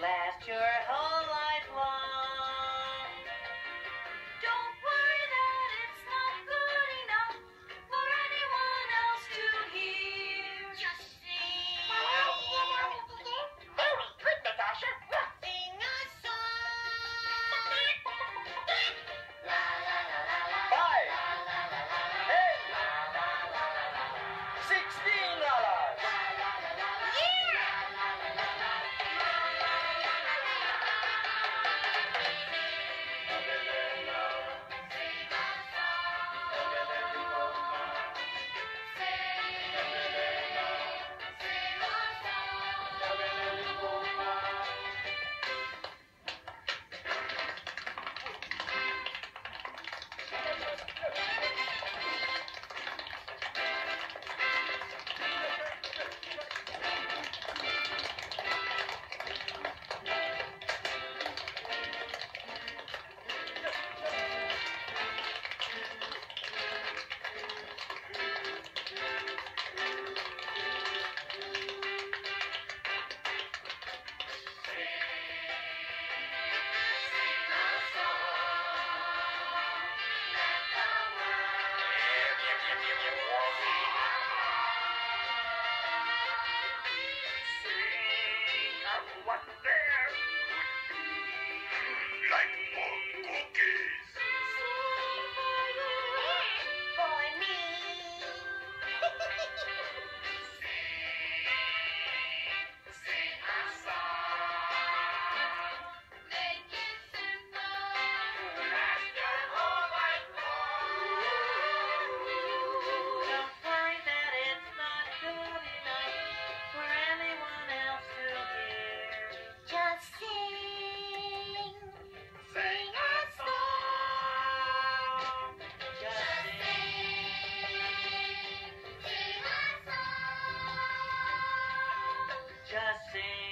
last your whole life. what there could be like more cookies. see.